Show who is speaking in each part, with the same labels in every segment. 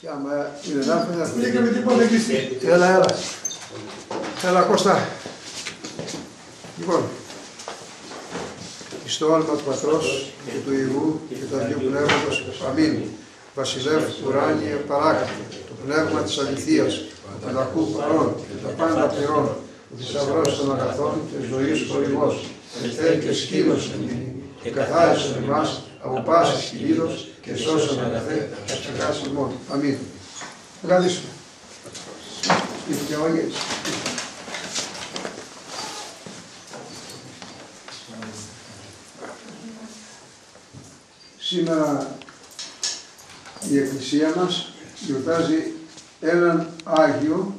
Speaker 1: Και άμα είναι να έρθει, θα έρθει.
Speaker 2: Πήγαμε τίποτα εκεί στην.
Speaker 1: Έλα, έλα. Έλα, Κώστα. Λοιπόν, στο όνομα του Πατρός και του Υιού και του Αγίου Πνεύματος, αμήν. Βασιλεύ, ουράνιε, παράκατο, το πνεύμα της αληθείας, του παντακού παρών και τα πάντα πληρών, ο θησαυρός των αγαθών και ζωής χορηγός, ελθέ και σκύλος εν και καθάρισον εμάς από πάσης κυλίδος και σώσον αγαθέ, ψυχάς ημών. Αμήν. Ευχαριστούμε. Κύριε Βαγγέλης. Σήμερα η Εκκλησία μας γιορτάζει έναν Άγιο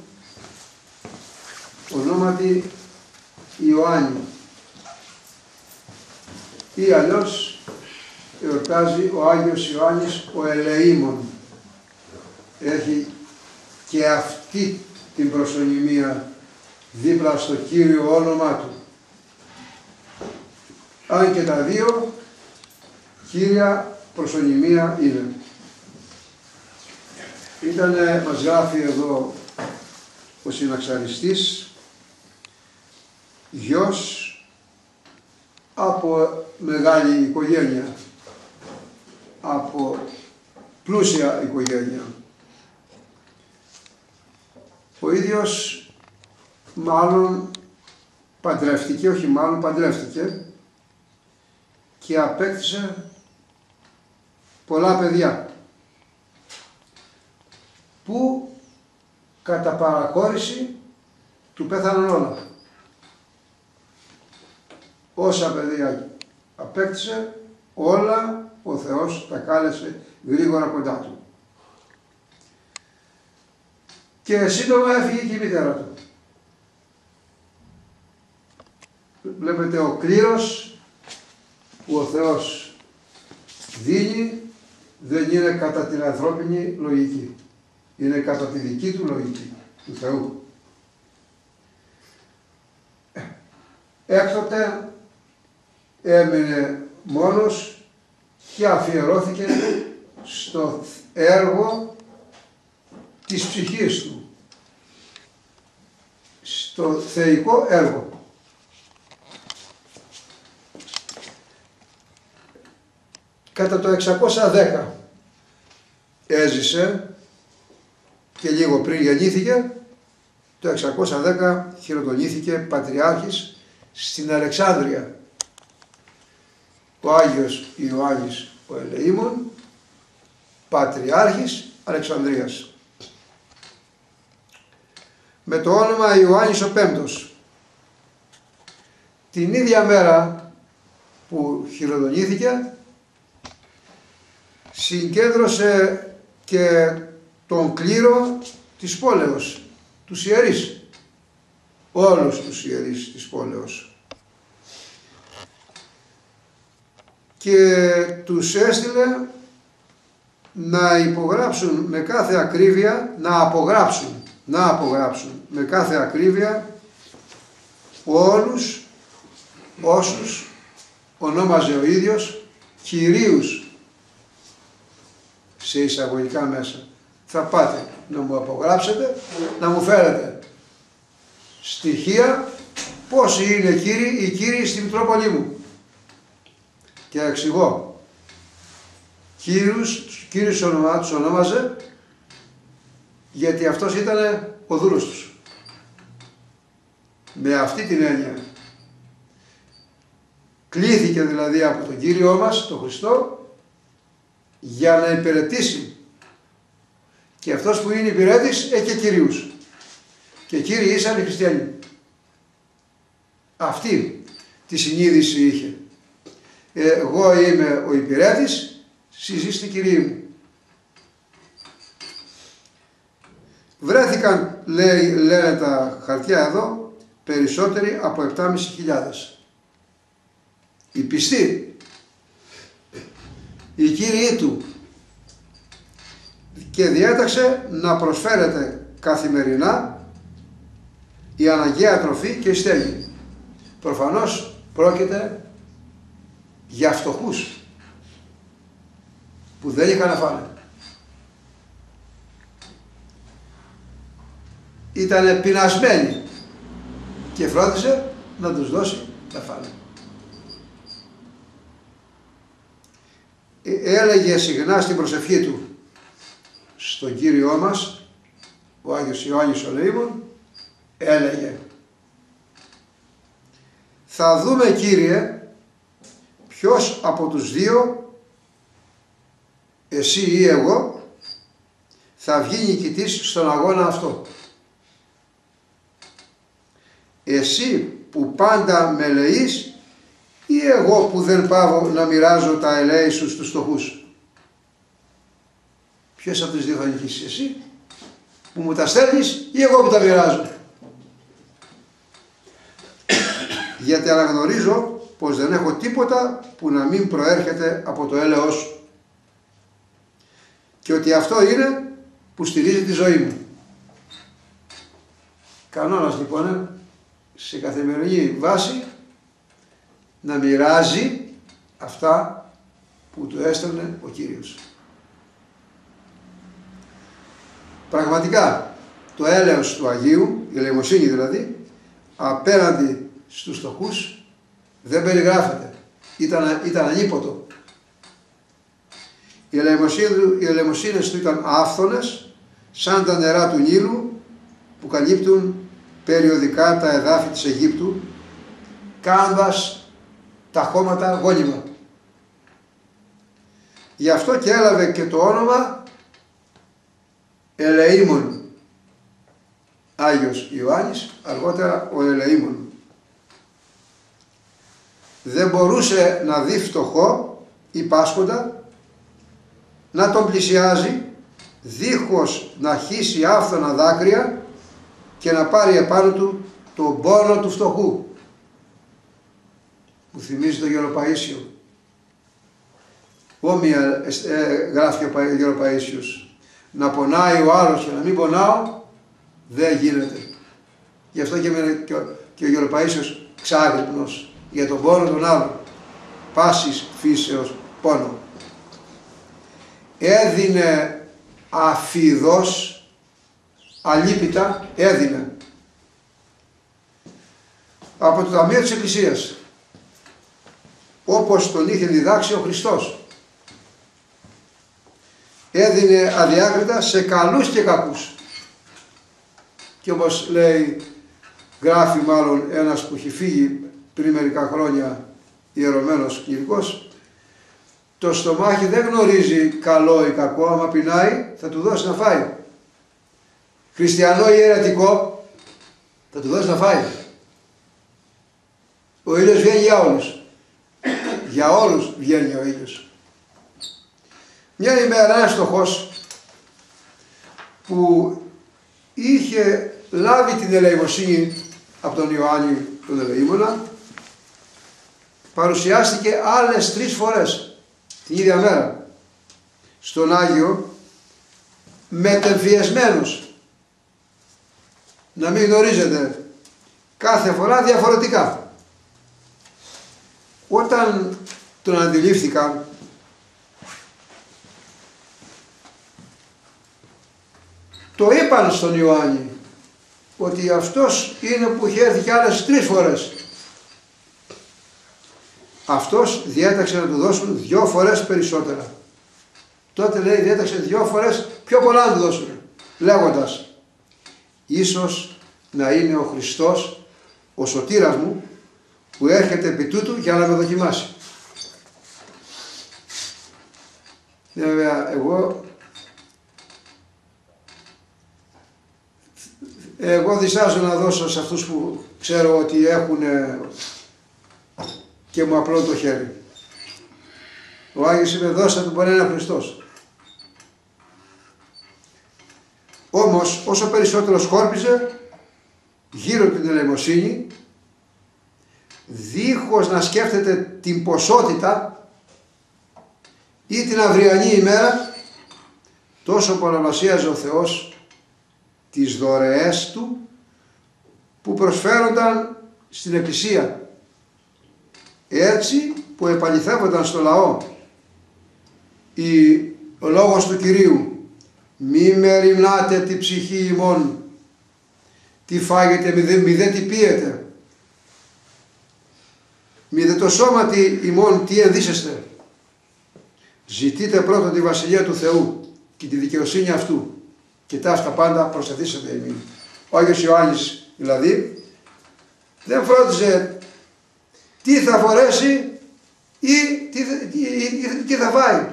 Speaker 1: ονόματι Ιωάννη ή αλλιώς εορτάζει ο Άγιος Ιωάννης ο Ελεήμων. Έχει και αυτή την προσωνυμία δίπλα στο Κύριο όνομά του. Αν και τα δύο Κύρια προσωνυμία είναι. Ήτανε, μας γράφει εδώ ο συναξαριστής, γιος από μεγάλη οικογένεια, από πλούσια οικογένεια. Ο ίδιος μάλλον παντρεύτηκε, όχι μάλλον παντρεύτηκε και απέκτησε πολλά παιδιά που κατά παρακόρηση του πέθαναν όλα. Όσα παιδιά απέκτησε, όλα ο Θεός τα κάλεσε γρήγορα κοντά του. Και σύντομα έφυγε και η μητέρα του. Βλέπετε ο κλήρος που ο Θεός δίνει δεν είναι κατά την ανθρώπινη λογική. Είναι κατά τη δική του λογική, του Θεού. Έκτοτε έμεινε μόνος και αφιερώθηκε στο έργο της ψυχής του. Στο θεϊκό έργο. Κατά το 610 έζησε και λίγο πριν γεννήθηκε, το 610 χειροτονήθηκε πατριάρχης στην Αλεξάνδρεια. Ο Άγιος Ιωάννης ο Ελεήμων, πατριάρχης Αλεξανδρίας. Με το όνομα Ιωάννης ο Πέμπτος. Την ίδια μέρα που χειροτονήθηκε, συγκέντρωσε και τον κλήρο της πόλεως, τους ιερείς, όλους τους ιερείς της πόλεως. Και τους έστειλε να υπογράψουν με κάθε ακρίβεια, να απογράψουν, να απογράψουν με κάθε ακρίβεια όλους όσους ονόμαζε ο ίδιος Κυρίους σε εισαγωγικά μέσα. Θα πάτε να μου απογράψετε, να μου φέρετε στοιχεία πόσοι είναι κύριοι, οι κύριοι στην Μητρόπολη μου. Και εξηγώ. Κύριους, κύριους ονομά, τους ονόμαζε γιατί αυτός ήταν ο δούλος τους. Με αυτή την έννοια. Κλήθηκε δηλαδή από τον Κύριό μας, τον Χριστό, για να υπηρετήσει. Και αυτός που είναι υπηρέτης έχει και κυρίους. Και κύριοι ήσαν οι χριστιανοί. Αυτή τη συνείδηση είχε. Εγώ είμαι ο υπηρέτης, συζήστη κυρίοι μου. Βρέθηκαν, λέει, λένε τα χαρτιά εδώ, περισσότεροι από 7.500. Οι πιστοί οι κύριοι του και διέταξε να προσφέρεται καθημερινά η αναγκαία τροφή και η στέγη. Προφανώς πρόκειται για φτωχούς που δεν είχαν να φάνε. ήταν πεινασμένοι και φρόντισε να τους δώσει τα φάνε. Ε, έλεγε συχνά στην προσευχή του στον Κύριό μας, ο Άγιος Ιωάννης ο Λεήμων, έλεγε θα δούμε Κύριε ποιος από τους δύο εσύ ή εγώ θα βγει νικητής στον αγώνα αυτό; Εσύ που πάντα με λεείς ή εγώ που δεν πάω να μοιράζω τα ελέη σου στους φτωχούς; Ποιος από τις δύο θα νικήσεις εσύ που μου τα στέλνεις ή εγώ που τα μοιράζω; Γιατί αναγνωρίζω πως δεν έχω τίποτα που να μην προέρχεται από το έλεος σου και ότι αυτό είναι που στηρίζει τη ζωή μου. Κανόνας λοιπόν ε, σε καθημερινή βάση να μοιράζει αυτά που του έστελνε ο Κύριος. Πραγματικά το έλεος του Αγίου, η ελεημοσύνη δηλαδή, απέναντι στους στοχούς δεν περιγράφεται. Ήταν, ήταν ανίποτο. Οι ελεημοσύνες του ήταν άφθονες, σαν τα νερά του Νείλου που καλύπτουν περιοδικά τα εδάφη της Αιγύπτου, κάνοντας τα χώματα γόνιμα. Γι' αυτό και έλαβε και το όνομα Ελεήμων. Άγιος Ιωάννης, αργότερα ο Ελεήμων. Δεν μπορούσε να δει φτωχό ή πάσχοντα να τον πλησιάζει δίχως να χύσει άφθονα δάκρυα και να πάρει επάνω του τον πόνο του φτωχού που θυμίζει το Γεροπαΐσιο. Όμοια ε, γράφει ο Γεροπαΐσιος. Να πονάει ο άλλος και να μην πονάω δεν γίνεται. Γι' αυτό και, και, ο, και ο Γεροπαΐσιος ξάγρυπνος για τον πόνο των άλλων. Πάσης φύσεως πόνο έδινε αφίδος, αλίπητα έδινε. Από το Ταμείο της Εκκλησίας. Όπως τον είχε διδάξει ο Χριστός. Έδινε αδιάκριτα σε καλούς και κακούς. Και όπως λέει γράφει μάλλον ένας που έχει φύγει πριν μερικά χρόνια ιερωμένος κληρικός το στομάχι δεν γνωρίζει καλό ή κακό, άμα πεινάει θα του δώσει να φάει. Χριστιανό ή ερατικό θα του δώσει να φάει. Ο ήλιος βγαίνει για όλους. Για όλους βγαίνει ο ήλιος. Μια ημέρα ένας στοχός που είχε λάβει την ελεημοσύνη από τον Ιωάννη τον Ελεήμονα παρουσιάστηκε άλλες τρεις φορές την ίδια μέρα στον Άγιο μετεμφιεσμένος να μην γνωρίζετε κάθε φορά διαφορετικά. Όταν τον αντιλήφθηκαν το είπαν στον Ιωάννη ότι αυτός είναι που είχε έρθει και άλλες τρεις φορές αυτός διέταξε να του δώσουν δυο φορές περισσότερα. Τότε λέει διέταξε δυο φορές πιο πολλά να του δώσουν. Λέγοντας, ίσως να είναι ο Χριστός, ο σωτήρας μου, που έρχεται επί τούτου για να με δοκιμάσει. Βέβαια, εγώ εγώ διστάζω να δώσω σε αυτούς που ξέρω ότι έχουν και μου απλώ το χέρι. Ο Άγιος είπε δώστε του μπορεί ένα Χριστός. Όμως όσο περισσότερο σκόρπιζε γύρω την ελεημοσύνη δίχως να σκέφτεται την ποσότητα ή την αυριανή ημέρα τόσο πολλαπλασίαζε ο Θεός τις δωρεές Του που προσφέρονταν στην Εκκλησία έτσι που επαληθεύονταν στο λαό η, ο λόγος του Κυρίου μη μεριμνάτε τη ψυχή ημών τι φάγετε, μη δε, μη δε τι πίετε. Μη δε το σώματι ημών τι ενδύσεστε. Ζητείτε πρώτα τη Βασιλεία του Θεού και τη δικαιοσύνη αυτού και τα πάντα προσθεθήσετε εμείς. Ο Άγιος Ιωάννης δηλαδή δεν φρόντιζε τι θα φορέσει ή τι, τι, τι θα φάει.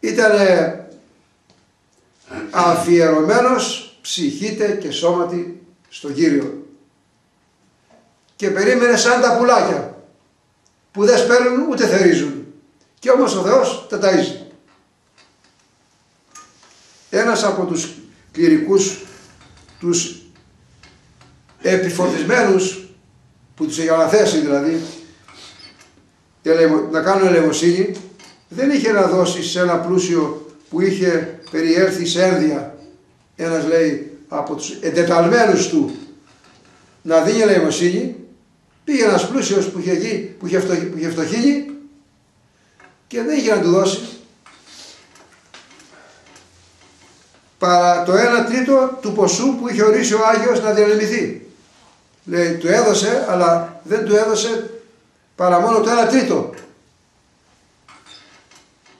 Speaker 1: Ήταν αφιερωμένος ψυχήτε και σώματι στο Κύριο. Και περίμενε σαν τα πουλάκια που δεν σπέρνουν ούτε θερίζουν. Και όμως ο Θεός τα ταΐζει. Ένας από τους κληρικούς, τους επιφορτισμένους που τους είχε αναθέσει δηλαδή. Να κάνουν ελεημοσύνη δεν είχε να δώσει σε ένα πλούσιο που είχε περιέρθει σε ένδια. Ένας λέει από τους εντεταλμένους του να δίνει ελεημοσύνη. Πήγε ένας πλούσιος που είχε, που είχε, που είχε φτωχύνει και δεν είχε να του δώσει. Παρά το 1 τρίτο του ποσού που είχε ορίσει ο Άγιος να διανεμηθεί. Λέει, του έδωσε, αλλά δεν του έδωσε παρά μόνο το 1 τρίτο.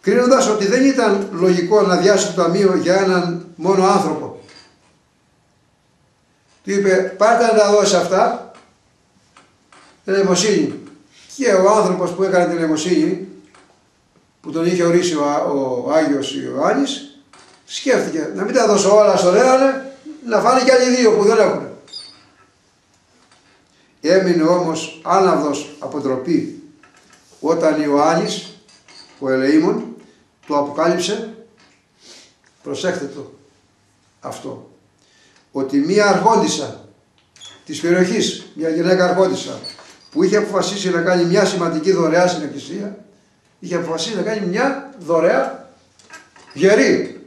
Speaker 1: Κρίνοντας ότι δεν ήταν λογικό να διάσει το ταμείο για έναν μόνο άνθρωπο. Του είπε, πάρτε να τα δώσει αυτά, ελεημοσύνη. Και ο άνθρωπος που έκανε την ελεημοσύνη, που τον είχε ορίσει ο, ο Άγιος Ιωάννης, σκέφτηκε να μην τα δώσω όλα στον έναν, να φάνε και άλλοι δύο που δεν έχουν. Έμεινε όμως άναυδος από ντροπή όταν Ιωάννης, ο Ελεήμων, το αποκάλυψε, προσέχτε το αυτό, ότι μία αρχόντισσα της περιοχής, μια γυναίκα αρχόντισσα, που είχε αποφασίσει να κάνει μια σημαντική δωρεά στην εκκλησία, είχε αποφασίσει να κάνει μια δωρεά γερή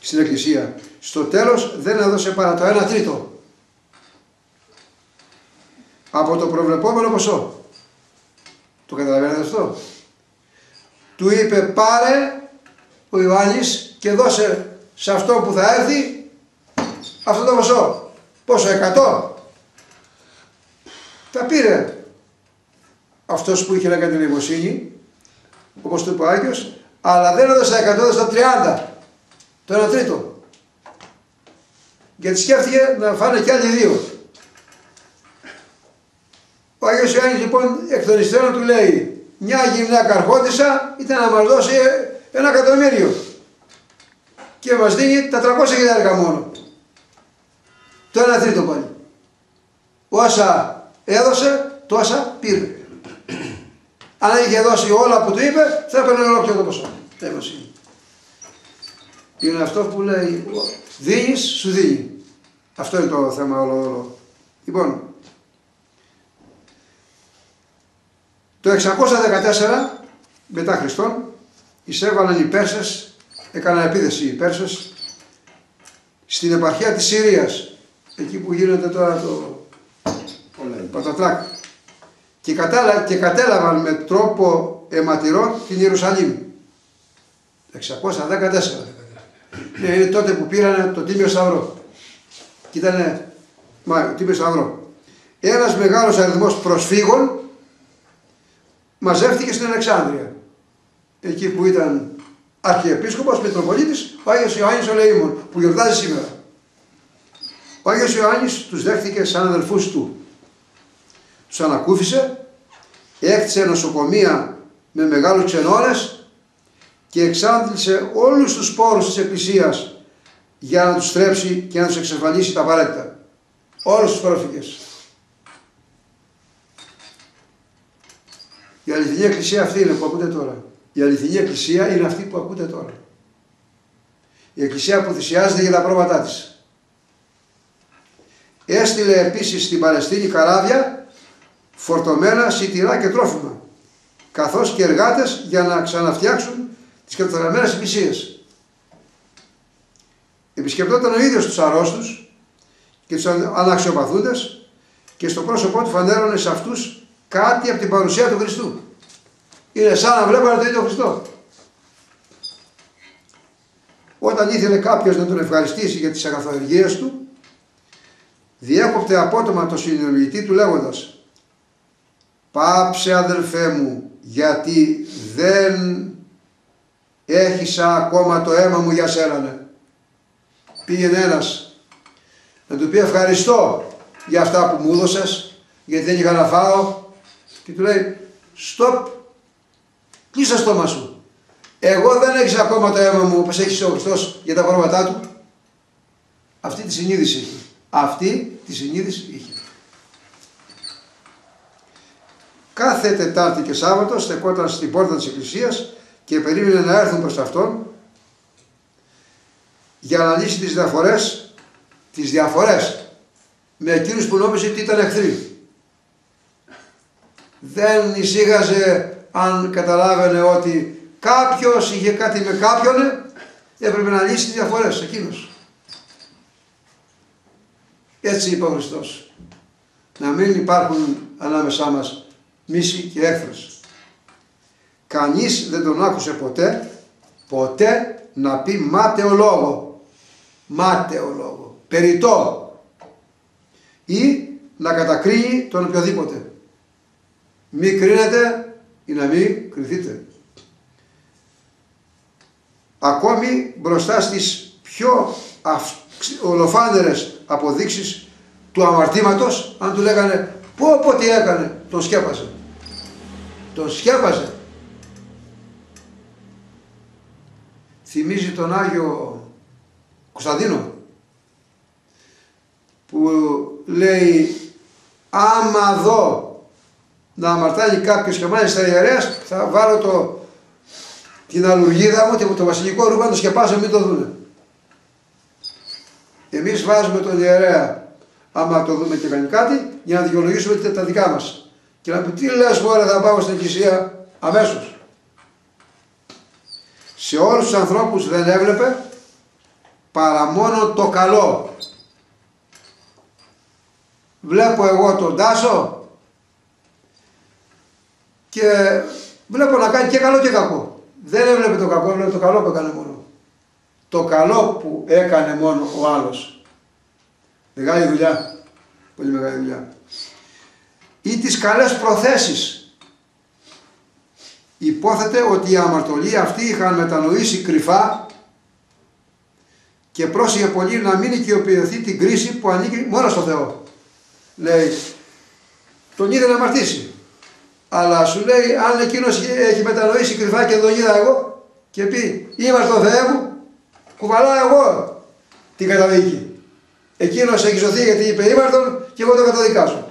Speaker 1: στην εκκλησία. Στο τέλος δεν έδωσε παρά το 1 τρίτο από το προβλεπόμενο ποσό. Το καταλαβαίνετε αυτό; Του είπε πάρε ο Ιωάννης και δώσε σε αυτό που θα έρθει αυτό το ποσό. Πόσο, 100. Τα πήρε αυτός που είχε να κάνει την νοημοσύνη, όπως το είπε ο Άγιος, αλλά δεν έδωσε 100, έδωσε 30. Το 1 τρίτο. Γιατί σκέφτηκε να φάνε κι άλλοι δύο. Ο Άγιος Ιωάννης λοιπόν εκ των υστέρων του λέει μια γυμνά καρχόντισσα ήταν να μας δώσει ένα εκατομμύριο και μας δίνει τα 300 χιλιάρικα μόνο. Το 1 τρίτο πάλι. Όσα έδωσε, τόσα πήρε. Αν είχε δώσει όλα που του είπε, θα έπαιρνε ολόκληρο το ποσό. Τέλος είναι. Είναι αυτό που λέει, δίνεις, σου δίνει. Αυτό είναι το θέμα όλο, όλο. Λοιπόν, το 614 μετά Χριστόν εισέβαλαν οι Πέρσες, έκαναν επίδεση οι Πέρσες στην επαρχία της Συρίας, εκεί που γίνεται τώρα το Πατατράκ και, κατάλα, και κατέλαβαν με τρόπο αιματηρό την Ιερουσαλήμ. 614. Ναι, είναι τότε που πήραν το Τίμιο Σταυρό. Και ήταν, μα, Τίμιος Σταυρό. Ένας μεγάλος αριθμός προσφύγων μαζεύτηκε στην Αλεξάνδρεια. Εκεί που ήταν Αρχιεπίσκοπος, Μητροπολίτης, ο Άγιος Ιωάννης ο Λεήμων, που γιορτάζει σήμερα. Ο Άγιος Ιωάννης τους δέχτηκε σαν αδελφούς του. Τους ανακούφισε, έκτισε νοσοκομεία με μεγάλους ξενώνες και εξάντλησε όλους τους πόρους της Εκκλησίας για να τους στρέψει και να τους εξασφαλίσει τα απαραίτητα. Όλους τους πρόσφυγες. Η αληθινή εκκλησία αυτή είναι που ακούτε τώρα. Η αληθινή εκκλησία είναι αυτή που ακούτε τώρα. Η εκκλησία που θυσιάζεται για τα πρόβατά της. Έστειλε επίσης στην Παλαιστίνη καράβια φορτωμένα σιτηρά και τρόφιμα, καθώς και εργάτες για να ξαναφτιάξουν τις καταστραμμένες εκκλησίες. Επισκεπτόταν ο ίδιος τους αρρώστους και τους αναξιοπαθούντες και στο πρόσωπό του φανέρωνε σε αυτούς κάτι από την παρουσία του Χριστού. Είναι σαν να βλέπανε τον ίδιο Χριστό. Όταν ήθελε κάποιος να τον ευχαριστήσει για τις αγαθοεργίες του, διέκοπτε απότομα το συνομιλητή του λέγοντας «Πάψε αδελφέ μου, γιατί δεν έχισα ακόμα το αίμα μου για σένα». Ναι». Πήγαινε ένας να του πει ευχαριστώ για αυτά που μου έδωσες, γιατί δεν είχα να φάω και του λέει «Στοπ, κλείσε το στόμα σου. Εγώ δεν έχεις ακόμα το αίμα μου όπως έχεις ο Χριστός για τα πρόβατά του». Αυτή τη συνείδηση έχει. Αυτή τη συνείδηση είχε. Κάθε Τετάρτη και Σάββατο στεκόταν στην πόρτα της Εκκλησίας και περίμενε να έρθουν προς αυτόν για να λύσει τις διαφορές, τις διαφορές με εκείνους που νόμιζε ότι ήταν εχθροί. Δεν εισήγαζε αν καταλάβαινε ότι κάποιος είχε κάτι με κάποιον, έπρεπε να λύσει τις διαφορές εκείνος. Έτσι είπε ο Χριστός. Να μην υπάρχουν ανάμεσά μας μίση και έχθρος. Κανείς δεν τον άκουσε ποτέ, ποτέ να πει μάταιο λόγο. Μάταιο λόγο. Περιτό. Ή να κατακρίνει τον οποιοδήποτε. Μη κρίνετε ή να μην κρυθείτε. Ακόμη μπροστά στις πιο ολοφάνερες αποδείξεις του αμαρτήματος, αν του λέγανε πω πω τι έκανε, τον σκέπασε. Τον σκέπασε. Θυμίζει τον Άγιο Κωνσταντίνο που λέει άμα δω να αμαρτάνει κάποιος και μάλιστα ιερέας θα βάλω το, την αλουργίδα μου και το βασιλικό ρούχο να το σκεπάσω μην το δούνε. Εμείς βάζουμε τον ιερέα άμα το δούμε και κάνει κάτι για να δικαιολογήσουμε τα δικά μας. Και να πει τι λες μωρέ θα πάω στην εκκλησία αμέσως. Σε όλους τους ανθρώπους δεν έβλεπε παρά μόνο το καλό. Βλέπω εγώ τον Τάσο και βλέπω να κάνει και καλό και κακό. Δεν έβλεπε το κακό, έβλεπε το καλό που έκανε μόνο. Το καλό που έκανε μόνο ο άλλος. Μεγάλη δουλειά. Πολύ μεγάλη δουλειά. Ή τις καλές προθέσεις. Υπόθεται ότι οι αμαρτωλοί αυτοί είχαν μετανοήσει κρυφά και πρόσεχε πολύ να μην οικειοποιηθεί την κρίση που ανήκει μόνο στο Θεό. Λέει, τον είδε να αμαρτήσει. Αλλά σου λέει, αν εκείνος έχει μετανοήσει κρυφά και τον είδα εγώ και πει, είμαι στο Θεό μου, κουβαλάω εγώ την καταδίκη. Εκείνος έχει ζωθεί γιατί είπε ήμαρτον και εγώ το καταδικάζω.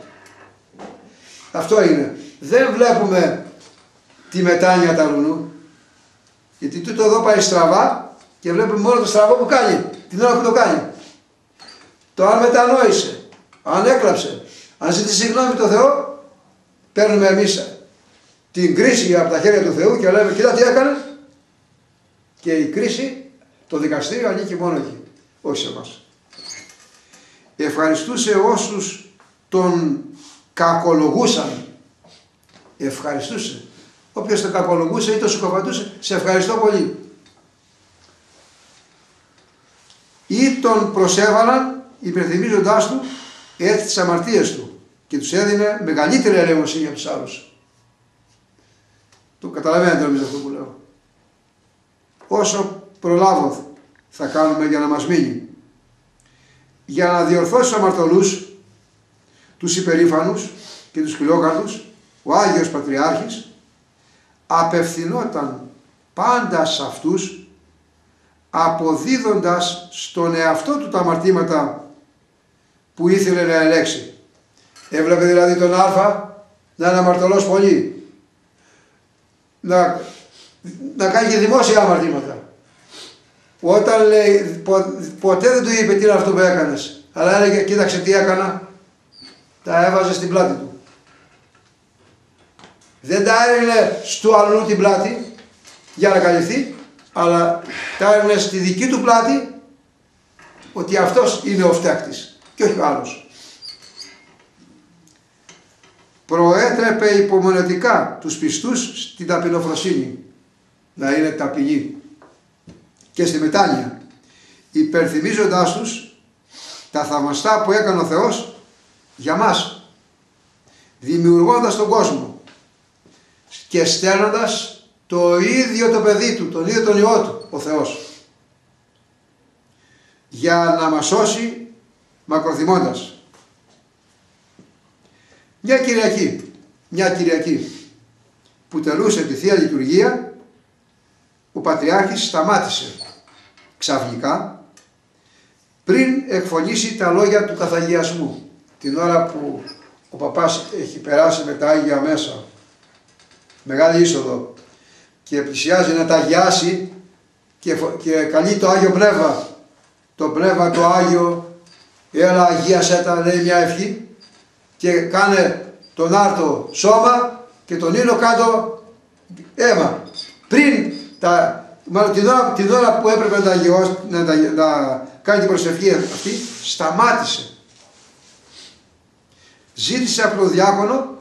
Speaker 1: Αυτό είναι. Δεν βλέπουμε τη μετάνοια τα λουνού. Γιατί τούτο εδώ πάει στραβά και βλέπουμε μόνο το στραβό που κάνει. Την ώρα που το κάνει. Το αν μετανόησε, αν έκλαψε, αν ζητήσει συγγνώμη το Θεό, παίρνουμε εμείς την κρίση από τα χέρια του Θεού και λέμε κοίτα τι έκανες και η κρίση, το δικαστήριο ανήκει μόνο εκεί, όχι σε εμάς ευχαριστούσε όσους τον κακολογούσαν. Ευχαριστούσε. Όποιος τον κακολογούσε ή τον συκοφαντούσε, σε ευχαριστώ πολύ. Ή τον προσέβαλαν υπερθυμίζοντάς του έτσι τις αμαρτίες του και τους έδινε μεγαλύτερη ελεημοσύνη από τους άλλους. Το καταλαβαίνετε νομίζω αυτό που λέω. Όσο προλάβω θα κάνουμε για να μας μείνει για να διορθώσει τους αμαρτωλούς, τους υπερήφανους και τους φιλόκαρδους, ο Άγιος Πατριάρχης απευθυνόταν πάντα σε αυτούς αποδίδοντας στον εαυτό του τα αμαρτήματα που ήθελε να ελέξει. Έβλεπε δηλαδή τον Α να είναι αμαρτωλός πολύ, να, να κάνει και δημόσια αμαρτήματα. Όταν λέει, ποτέ δεν του είπε τι είναι αυτό που έκανες. Αλλά έλεγε, κοίταξε τι έκανα. Τα έβαζε στην πλάτη του. Δεν τα έριχνε στο αλλού την πλάτη για να καλυφθεί, αλλά τα έριχνε στη δική του πλάτη ότι αυτός είναι ο φταίχτης και όχι ο άλλος. Προέτρεπε υπομονετικά τους πιστούς στην ταπεινοφροσύνη να είναι ταπεινοί και στη μετάνοια, υπερθυμίζοντάς τους τα θαυμαστά που έκανε ο Θεός για μας δημιουργώντας τον κόσμο και στέλνοντας το ίδιο το παιδί του, τον ίδιο τον Υιό του, ο Θεός για να μας σώσει μακροθυμώντας. Μια Κυριακή, μια Κυριακή. Που τελούσε τη Θεία Λειτουργία ο Πατριάρχης σταμάτησε ξαφνικά πριν εκφωνήσει τα λόγια του καθαγιασμού. Την ώρα που ο παπάς έχει περάσει με τα Άγια μέσα μεγάλη είσοδο και πλησιάζει να τα αγιάσει και, και καλεί το Άγιο Πνεύμα. Το Πνεύμα το Άγιο έλα αγίασέ τα λέει μια ευχή και κάνε τον άρτο σώμα και τον ήλιο κάτω αίμα πριν τα, μάλλον την ώρα, την ώρα που έπρεπε να, τα να, να, να κάνει την προσευχή αυτή σταμάτησε ζήτησε από τον διάκονο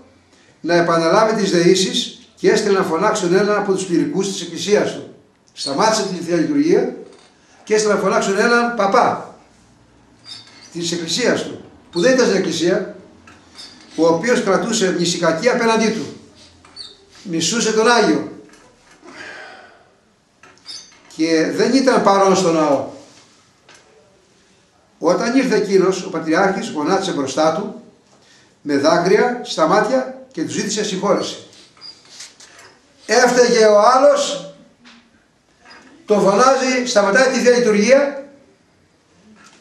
Speaker 1: να επαναλάβει τις δεήσεις και έστειλε να φωνάξουν έναν από τους κληρικούς της εκκλησίας του. Σταμάτησε την Θεία Λειτουργία και έστειλε να φωνάξουν έναν παπά της εκκλησίας του, που δεν ήταν στην εκκλησία, ο οποίος κρατούσε μυσικακή απέναντί του. Μισούσε τον Άγιο. Και δεν ήταν παρόν στο ναό. Όταν ήρθε εκείνος, ο Πατριάρχης γονάτισε μπροστά του με δάκρυα στα μάτια και του ζήτησε συγχώρεση. Έφταιγε ο άλλος, τον φωνάζει, σταματάει τη Θεία Λειτουργία,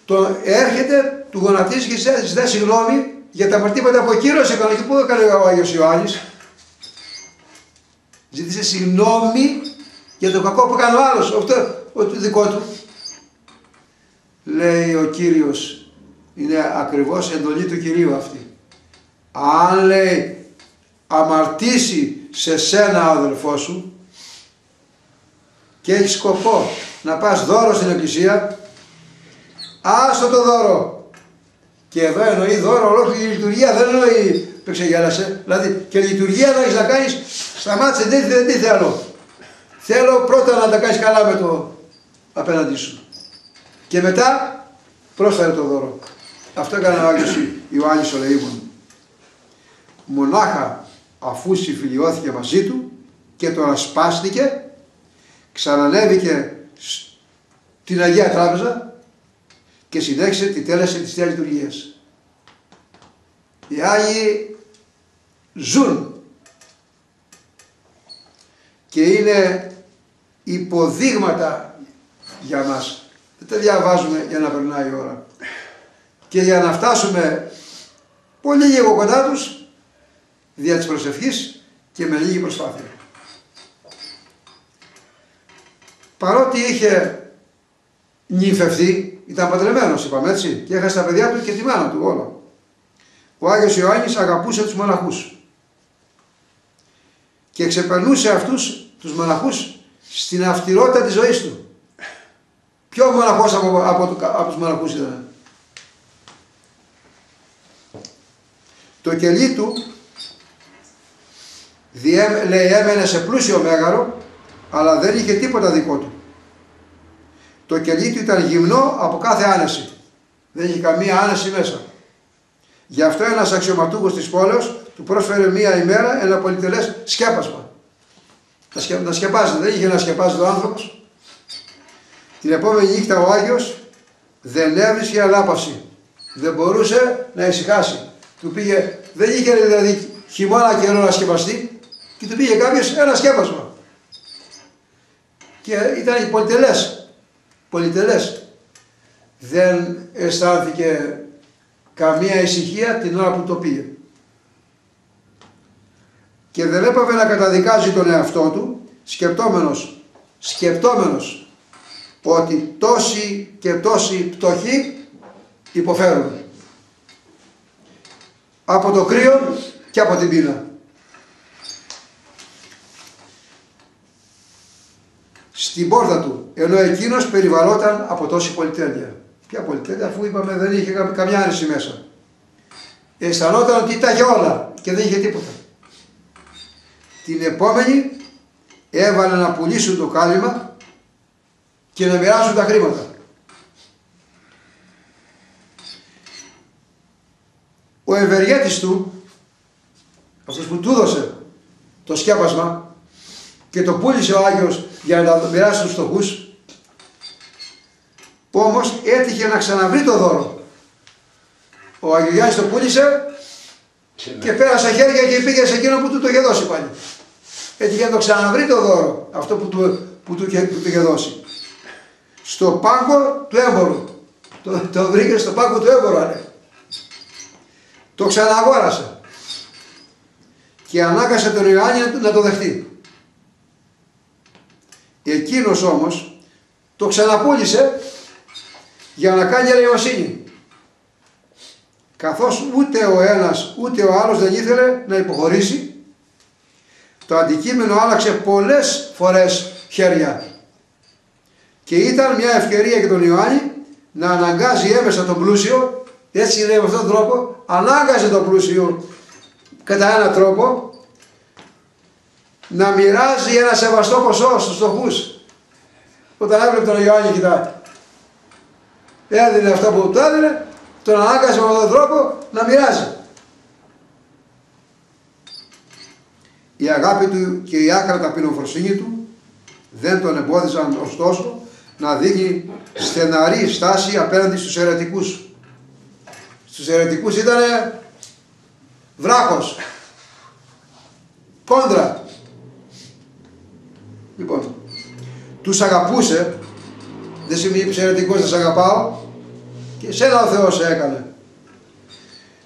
Speaker 1: το έρχεται, του γονατίζει και ζητάει συγγνώμη για τα αμαρτήματα που ακύρωσε και που έκανε ο Άγιος Ιωάννης; Ζήτησε συγγνώμη για το κακό που έκανε ο άλλος, αυτό το δικό του. Λέει ο Κύριος, είναι ακριβώς εντολή του Κυρίου αυτή αν λέει αμαρτήσει σε σένα ο αδελφός σου και έχεις σκοπό να πας δώρο στην εκκλησία άστο το δώρο και εδώ εννοεί δώρο ολόκληρη λειτουργία δεν εννοεί που ξεγέλασε δηλαδή και λειτουργία να έχεις να κάνεις σταμάτησε δεν, δεν, δεν θέλω. Θέλω πρώτα να τα κάνεις καλά με το απέναντί σου. Και μετά πρόσφερε το δώρο. Αυτό έκανε ο Άγιος Ιωάννης ο Λεήμων μονάχα αφού συμφιλιώθηκε μαζί του και τον ασπάστηκε, ξανανέβηκε στην Αγία Τράπεζα και συνέχισε τη τέλεση της Θείας Λειτουργίας. Οι Άγιοι ζουν και είναι υποδείγματα για μας. Δεν τα διαβάζουμε για να περνάει η ώρα. Και για να φτάσουμε πολύ λίγο κοντά τους δια της προσευχής και με λίγη προσπάθεια. Παρότι είχε νυφευθεί, ήταν παντρεμένος είπαμε έτσι και έχασε τα παιδιά του και τη μάνα του όλα. Ο Άγιος Ιωάννης αγαπούσε τους μοναχούς και ξεπερνούσε αυτούς τους μοναχούς στην αυτηρότητα της ζωής του. Ποιο μοναχός από, από, από τους μοναχούς ήταν; Το κελί του λέει έμενε σε πλούσιο μέγαρο αλλά δεν είχε τίποτα δικό του. Το κελί του ήταν γυμνό από κάθε άνεση. Δεν είχε καμία άνεση μέσα. Γι' αυτό ένας αξιωματούχος της πόλεως του πρόσφερε μία ημέρα ένα πολυτελές σκέπασμα. Να, σκε, να σκεπάζει, δεν είχε να σκεπάζει το άνθρωπος. Την επόμενη νύχτα ο Άγιος δεν έβρισκε ανάπαυση. Δεν μπορούσε να ησυχάσει. Του πήγε, δεν είχε δηλαδή χειμώνα καιρό να σκεπαστεί, και του πήγε κάποιος ένα σκέπασμα. Και ήταν πολυτελές, πολυτελές. Δεν αισθάνθηκε καμία ησυχία την ώρα που το πήγε. Και δεν έπαβε να καταδικάζει τον εαυτό του, σκεπτόμενος, σκεπτόμενος ότι τόσοι και τόσοι πτωχοί υποφέρουν. Από το κρύο και από την πείνα. Στην πόρτα του, ενώ εκείνος περιβαλλόταν από τόση πολυτέλεια. Ποια πολυτέλεια, αφού είπαμε δεν είχε καμιά άρεση μέσα. Αισθανόταν ότι τα είχε όλα και δεν είχε τίποτα. Την επόμενη έβαλε να πουλήσουν το κάλυμα και να μοιράσουν τα χρήματα. ο ευεργέτης του, αυτός που του έδωσε το σκέπασμα και το πούλησε ο Άγιος για να τα μοιράσει στους φτωχούς, όμως έτυχε να ξαναβρει το δώρο. Ο Αγιογιάννης το πούλησε και πέρασε χέρια και πήγε σε εκείνο που του το είχε δώσει πάλι. Έτυχε να το ξαναβρει το δώρο, αυτό που του, που του, που του είχε δώσει. Στο πάγκο του έμπορου. Το, το βρήκε στο πάγκο του έμπορου, άνε. Το ξαναγόρασε. Και ανάγκασε τον Ιωάννη να το δεχτεί. Εκείνος όμως το ξαναπούλησε για να κάνει ελεημοσύνη. Καθώς ούτε ο ένας ούτε ο άλλος δεν ήθελε να υποχωρήσει, το αντικείμενο άλλαξε πολλές φορές χέρια. Και ήταν μια ευκαιρία για τον Ιωάννη να αναγκάζει έμεσα τον πλούσιο, έτσι είναι με αυτόν τον τρόπο, ανάγκαζε τον πλούσιο κατά έναν τρόπο να μοιράζει ένα σεβαστό ποσό στους φτωχούς. Όταν έβλεπε τον Ιωάννη κοιτάει. Έδινε αυτό που του έδινε, τον ανάγκασε με αυτόν τον τρόπο να μοιράζει. Η αγάπη του και η άκρα ταπεινοφροσύνη του δεν τον εμπόδιζαν ωστόσο να δίνει στεναρή στάση απέναντι στους αιρετικούς. Στους αιρετικούς ήταν βράχος, κόντρα. Λοιπόν, τους αγαπούσε, δεν σημαίνει πως αιρετικός δεν σε αγαπάω, και σένα ο Θεός έκανε.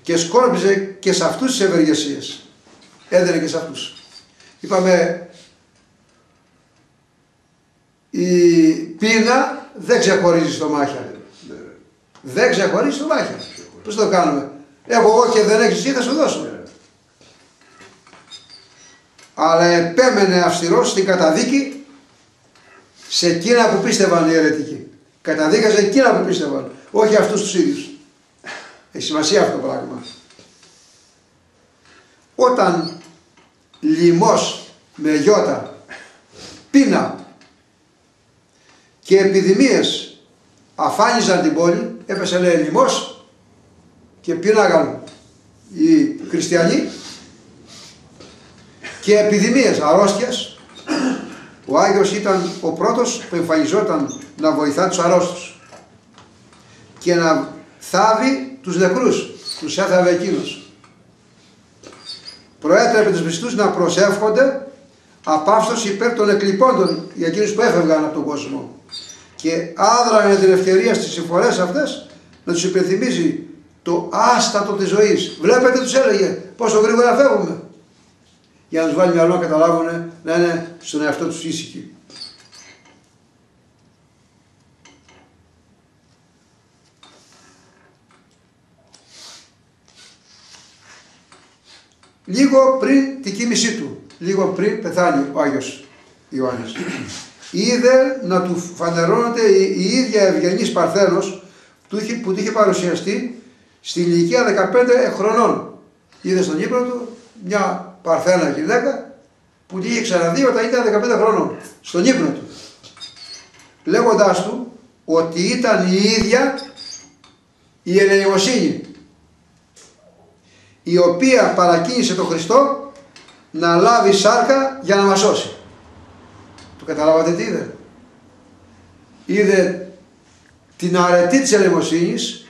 Speaker 1: Και σκόρπιζε και σε αυτούς τις ευεργεσίες. Έδινε και σε αυτούς. Είπαμε, η πείνα δεν ξεχωρίζει στο μάχια. Δεν ξεχωρίζει στο μάχια. Πώς το κάνουμε; Έχω εγώ και δεν έχεις εσύ θα σου δώσω. Αλλά επέμενε αυστηρός στην καταδίκη σε εκείνα που πίστευαν οι αιρετικοί. Καταδίκαζε εκείνα που πίστευαν, όχι αυτούς τους ίδιους. Έχει σημασία αυτό το πράγμα. Όταν λιμός με γιώτα, πείνα και επιδημίες αφάνιζαν την πόλη, έπεσε λέει λιμός και πίναγαν οι χριστιανοί και επιδημίες αρρώστιας ο Άγιος ήταν ο πρώτος που εμφανιζόταν να βοηθά τους αρρώστους και να θάβει τους νεκρούς, τους έθαβε εκείνος προέτρεπε τους μισθούς να προσεύχονται απάυστος υπέρ των εκλειπώντων για εκείνους που έφευγαν από τον κόσμο. Και άδρανε την ευκαιρία στις συμφορές αυτές να τους υπενθυμίζει το άστατο της ζωής. Βλέπετε τους έλεγε πόσο γρήγορα φεύγουμε. Για να τους βάλει μυαλό να καταλάβουν να είναι στον εαυτό τους ήσυχοι. λίγο πριν την κοίμησή του, λίγο πριν πεθάνει ο Άγιος Ιωάννης. Είδε να του φανερώνεται η, ίδια ευγενής Παρθένος που του είχε παρουσιαστεί στη ηλικία 15 χρονών. Είδε στον ύπνο του μια Παρθένα γυναίκα που την είχε ξαναδεί όταν ήταν 15 χρονών, στον ύπνο του. Λέγοντάς του ότι ήταν η ίδια η ελεημοσύνη η οποία παρακίνησε τον Χριστό να λάβει σάρκα για να μας σώσει. Το καταλάβατε τι είδε; Είδε την αρετή της ελεημοσύνης,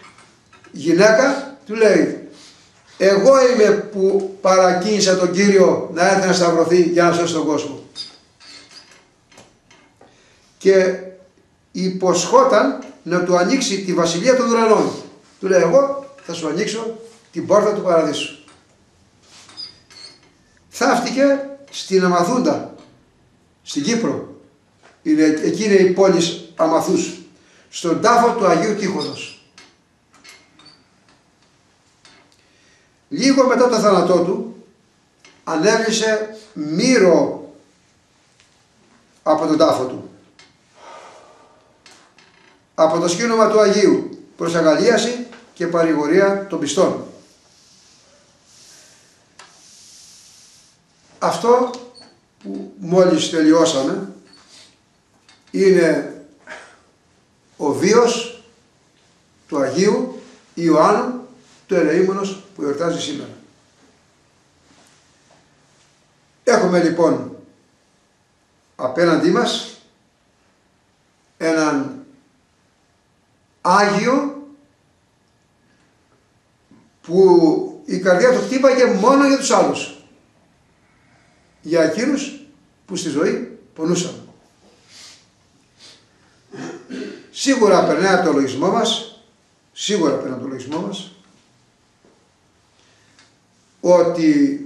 Speaker 1: γυναίκα, του λέει εγώ είμαι που παρακίνησα τον Κύριο να έρθει να σταυρωθεί για να σώσει τον κόσμο. Και υποσχόταν να του ανοίξει τη βασιλεία των ουρανών. Του λέει εγώ θα σου ανοίξω την πόρτα του παραδείσου. Θαύτηκε στην Αμαθούντα, στην Κύπρο. Είναι, εκεί είναι η πόλη Αμαθούς, στον τάφο του Αγίου Τύχωνος. Λίγο μετά το θάνατό του, ανέβησε μύρο από τον τάφο του. Από το σκήνομα του Αγίου προς αγαλίαση και παρηγορία των πιστών. Αυτό που μόλις τελειώσαμε είναι ο βίος του Αγίου Ιωάννου του ελεήμονος που εορτάζει σήμερα. Έχουμε λοιπόν απέναντί μας έναν Άγιο που η καρδιά του χτύπαγε μόνο για τους άλλους. Για εκείνους που στη ζωή πονούσαν. Σίγουρα περνάει από το λογισμό μας, σίγουρα περνάει από το λογισμό μας, ότι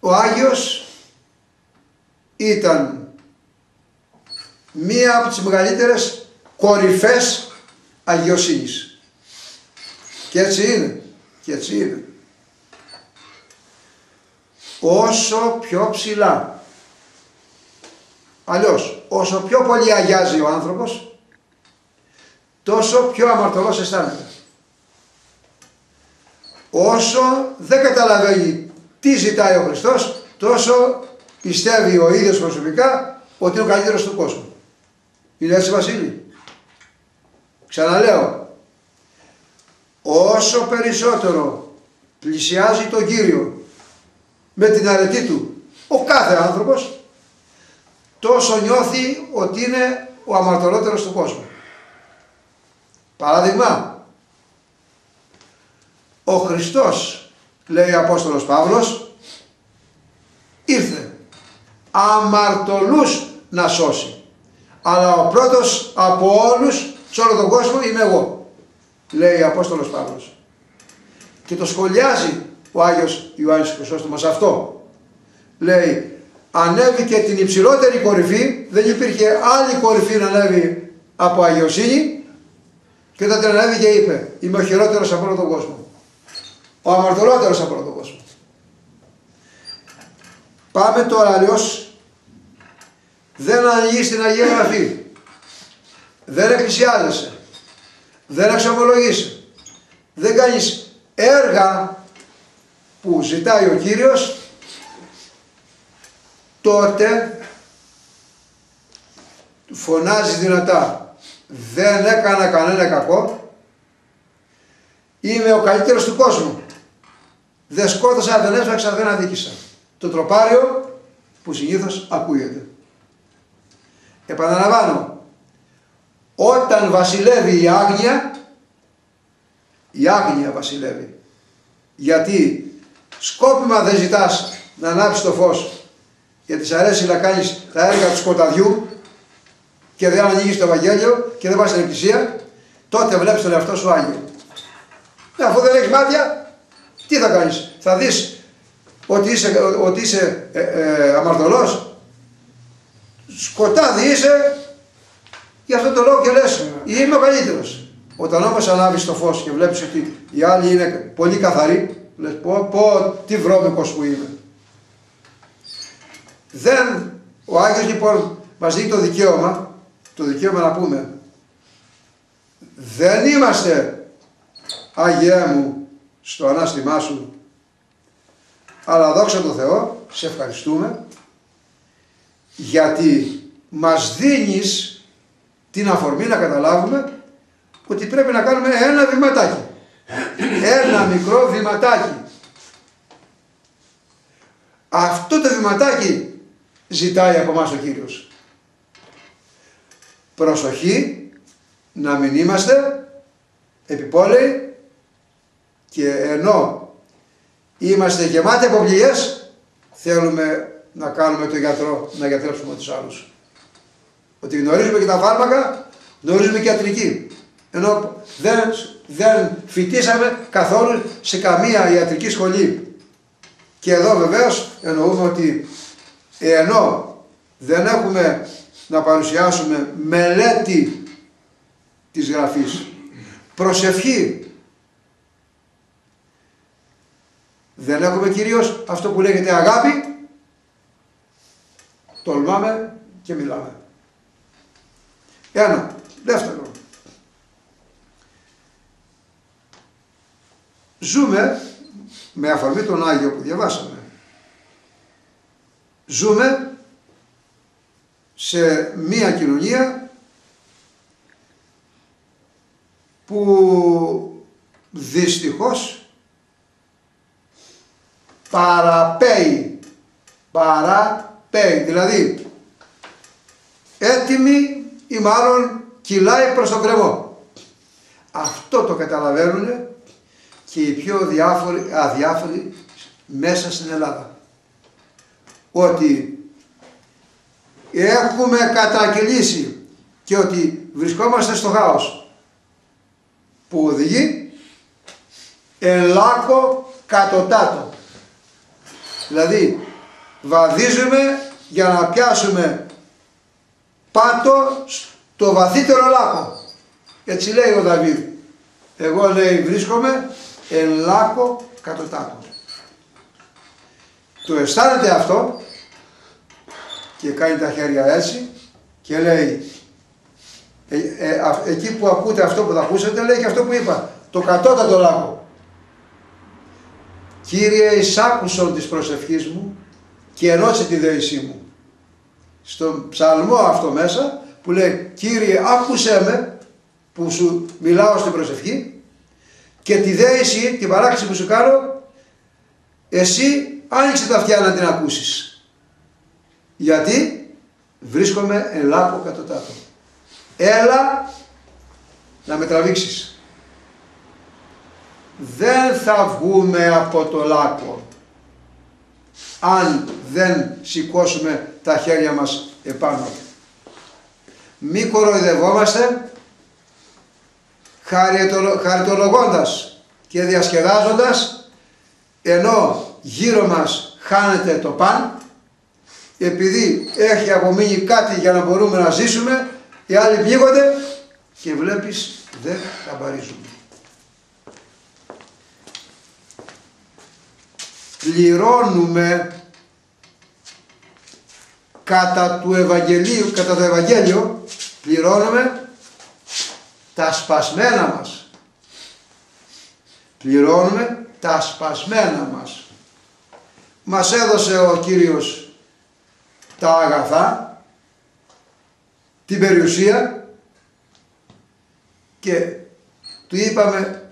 Speaker 1: ο Άγιος ήταν μία από τις μεγαλύτερες κορυφές αγιοσύνης. Και έτσι είναι. Και έτσι είναι. Όσο πιο ψηλά. Αλλιώς, όσο πιο πολύ αγιάζει ο άνθρωπος, τόσο πιο αμαρτωλός αισθάνεται. Όσο δεν καταλαβαίνει τι ζητάει ο Χριστός, τόσο πιστεύει ο ίδιος προσωπικά ότι είναι ο καλύτερος του κόσμου. Είναι έτσι Βασίλη. Ξαναλέω, όσο περισσότερο πλησιάζει τον Κύριο με την αρετή του ο κάθε άνθρωπος, τόσο νιώθει ότι είναι ο αμαρτωλότερος του κόσμου. Παράδειγμα, ο Χριστός, λέει ο Απόστολος Παύλος, ήρθε αμαρτωλούς να σώσει. Αλλά ο πρώτος από όλους σε όλο τον κόσμο είμαι εγώ, λέει ο Απόστολος Παύλος. Και το σχολιάζει ο Άγιος Ιωάννης Χρυσόστομος αυτό. Λέει, ανέβηκε την υψηλότερη κορυφή, δεν υπήρχε άλλη κορυφή να ανέβει από αγιοσύνη και όταν την ανέβηκε είπε, είμαι ο χειρότερος από όλο τον κόσμο. Ο αμαρτωλότερος από όλο τον κόσμο. Πάμε τώρα αλλιώς δεν ανοίγεις στην Αγία Γραφή. Δεν εκκλησιάζεσαι, δεν εξομολογείσαι, δεν κάνεις έργα που ζητάει ο Κύριος, τότε φωνάζεις δυνατά. Δεν έκανα κανένα κακό. Είμαι ο καλύτερος του κόσμου δεν σκότωσα, δεν έσβαξα, δεν αδίκησα το τροπάριο που συνήθως ακούγεται επαναλαμβάνω όταν βασιλεύει η άγνοια, η άγνοια βασιλεύει. Γιατί σκόπιμα δεν ζητάς να ανάψεις το φως γιατί σε αρέσει να κάνεις τα έργα του σκοταδιού και δεν ανοίγεις το Ευαγγέλιο και δεν πας στην εκκλησία, τότε βλέπεις τον εαυτό σου Άγιο. Ναι, αφού δεν έχεις μάτια, τι θα κάνεις; Θα δεις ότι είσαι, ότι είσαι ε, ε, αμαρτωλός; Σκοτάδι είσαι Γι' αυτό το λόγο και λες είμαι ο καλύτερος. Όταν όμως ανάβεις το φως και βλέπεις ότι οι άλλοι είναι πολύ καθαροί, λες πω, πω τι βρώμικος που είμαι. Δεν, ο Άγιος λοιπόν μας δίνει το δικαίωμα, το δικαίωμα να πούμε, δεν είμαστε Άγιέ μου στο Ανάστημά σου, αλλά δόξα τω Θεώ, σε ευχαριστούμε, γιατί μας δίνεις την αφορμή να καταλάβουμε ότι πρέπει να κάνουμε ένα βηματάκι. Ένα μικρό βηματάκι. Αυτό το βηματάκι ζητάει από μας ο Κύριος. Προσοχή να μην είμαστε επιπόλαιοι και ενώ είμαστε γεμάτοι από πληγές θέλουμε να κάνουμε το γιατρό να γιατρέψουμε τους άλλους. Ότι γνωρίζουμε και τα φάρμακα, γνωρίζουμε και ιατρική. Ενώ δεν, δεν φοιτήσαμε καθόλου σε καμία ιατρική σχολή. Και εδώ βεβαίως εννοούμε ότι ενώ δεν έχουμε να παρουσιάσουμε μελέτη της γραφής, προσευχή, δεν έχουμε κυρίως αυτό που λέγεται αγάπη, τολμάμε και μιλάμε. Ένα. Δεύτερο. Ζούμε, με αφορμή τον Άγιο που διαβάσαμε, ζούμε σε μία κοινωνία που δυστυχώς παραπέει, παραπέει, δηλαδή έτοιμη ή μάλλον κυλάει προς τον κρεμό. Αυτό το καταλαβαίνουν και οι πιο διάφοροι, αδιάφοροι μέσα στην Ελλάδα. Ότι έχουμε κατακυλήσει και ότι βρισκόμαστε στο χάος που οδηγεί ελάκο κατωτάτο. Δηλαδή βαδίζουμε για να πιάσουμε πάτο στο βαθύτερο λάκκο. Έτσι λέει ο Δαβίδ. Εγώ λέει βρίσκομαι εν λάκκο κατωτάτο. Το αισθάνεται αυτό και κάνει τα χέρια έτσι και λέει ε, ε, εκεί που ακούτε αυτό που θα ακούσετε λέει και αυτό που είπα το κατώτατο λάκκο Κύριε εισάκουσον της προσευχής μου και ενώσε τη δέησή μου στον ψαλμό αυτό μέσα που λέει Κύριε άκουσέ με που σου μιλάω στην προσευχή και τη δέηση, την παράξη που σου κάνω εσύ άνοιξε τα αυτιά να την ακούσεις. Γιατί βρίσκομαι εν λάκκο κατωτάτο. Έλα να με τραβήξεις. Δεν θα βγούμε από το λάκκο αν δεν σηκώσουμε τα χέρια μας επάνω. Μη κοροϊδευόμαστε χαριτολογώντας και διασκεδάζοντας ενώ γύρω μας χάνεται το παν επειδή έχει απομείνει κάτι για να μπορούμε να ζήσουμε οι άλλοι πνίγονται και βλέπεις δεν καμπαρίζουν. Πληρώνουμε κατά του Ευαγγελίου, κατά το Ευαγγέλιο πληρώνουμε τα σπασμένα μας. Πληρώνουμε τα σπασμένα μας. Μας έδωσε ο Κύριος τα αγαθά, την περιουσία και του είπαμε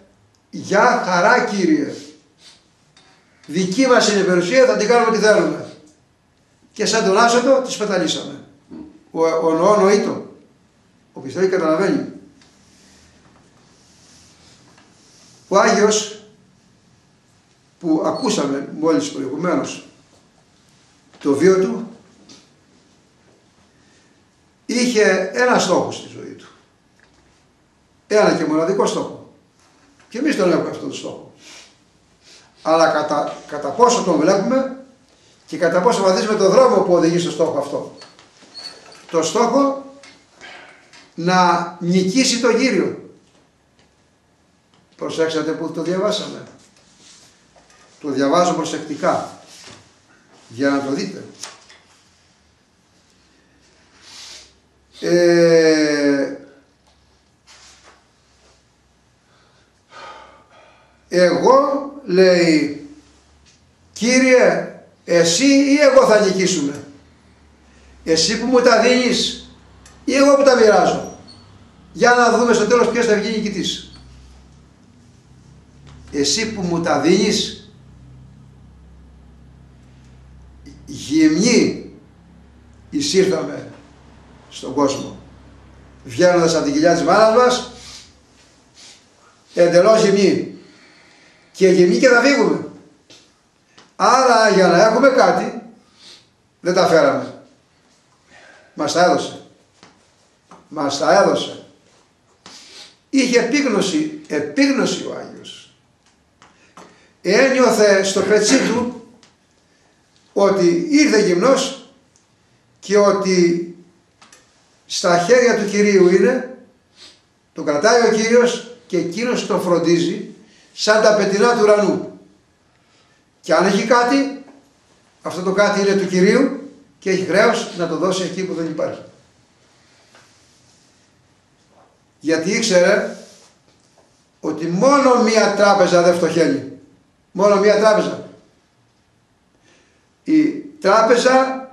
Speaker 1: για χαρά Κύριε δική μας είναι η περιουσία θα την κάνουμε ό,τι θέλουμε και σαν τον άσωτο τη πεταλήσαμε. Ο, ο νοό νοήτο. Ο πιστεύει καταλαβαίνει. Ο Άγιος που ακούσαμε μόλις προηγουμένως το βίο του είχε ένα στόχο στη ζωή του. Ένα και μοναδικό στόχο. Και εμείς τον έχουμε αυτό το στόχο. Αλλά κατά, κατά πόσο τον βλέπουμε και κατά πόσο βαδίζουμε το δρόμο που οδηγεί στο στόχο αυτό. Το στόχο να νικήσει το Κύριο. Προσέξατε που το διαβάσαμε. Το διαβάζω προσεκτικά για να το δείτε. Ε, εγώ λέει Κύριε εσύ ή εγώ θα νικήσουμε. Εσύ που μου τα δίνεις ή εγώ που τα μοιράζω. Για να δούμε στο τέλος ποιος θα βγει νικητής. Εσύ που μου τα δίνεις γυμνή εισήρθαμε στον κόσμο. Βγαίνοντας από την κοιλιά της μάνας μας εντελώς γυμνή. Και γυμνή και θα φύγουμε. Άρα για να έχουμε κάτι δεν τα φέραμε. Μας τα έδωσε. Μας τα έδωσε. Είχε επίγνωση, επίγνωση ο Άγιος. Ένιωθε στο πετσί του ότι ήρθε γυμνός και ότι στα χέρια του Κυρίου είναι, το κρατάει ο Κύριος και εκείνος τον φροντίζει σαν τα πετεινά του ουρανού. Και αν έχει κάτι, αυτό το κάτι είναι του Κυρίου και έχει χρέος να το δώσει εκεί που δεν υπάρχει. Γιατί ήξερε ότι μόνο μία τράπεζα δεν φτωχαίνει. Μόνο μία τράπεζα. Η τράπεζα